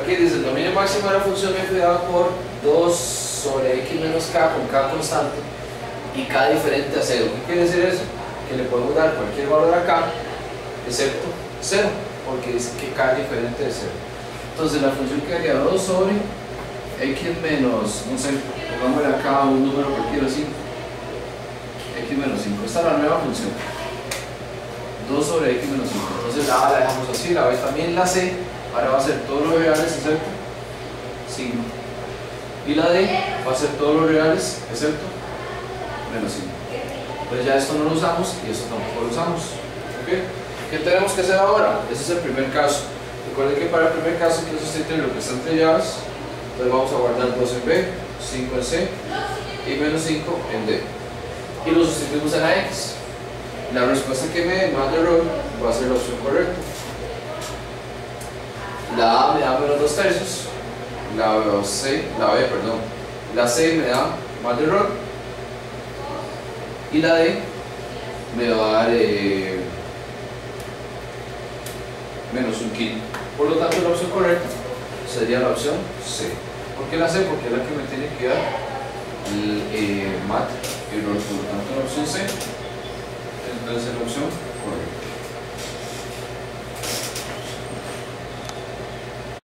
Aquí dice el dominio máximo de la función f dado por 2 sobre x menos k con k constante y k diferente a 0. ¿Qué quiere decir eso? Que le podemos dar cualquier valor a k excepto 0, porque dice que k es diferente de 0. Entonces la función quedaría 2 sobre x menos, no sé, pongámosle acá un número cualquiera así, x menos 5. Esta es la nueva función. 2 sobre x menos 5. Entonces la A la dejamos así, la B también la C Ahora va a ser todos los reales excepto 5. Y la D va a ser todos los reales excepto menos 5. Pues ya esto no lo usamos y esto tampoco lo usamos. ¿Okay? ¿Qué tenemos que hacer ahora? Ese es el primer caso. Recuerden que para el primer caso que sustituir lo que está entre llaves, entonces vamos a guardar 2 en B, 5 en C y menos 5 en D. Y lo sustituimos en la X. La respuesta que me más de error va a ser la opción correcta. La A me da menos 2 tercios, la C, la B, perdón, la C me da más de error y la D me va a dar eh, menos un quinto. Por lo tanto, la opción correcta sería la opción C. ¿Por qué la C? Porque es la que me tiene que dar el eh, mat error. Por lo tanto, la opción C es la opción correcta.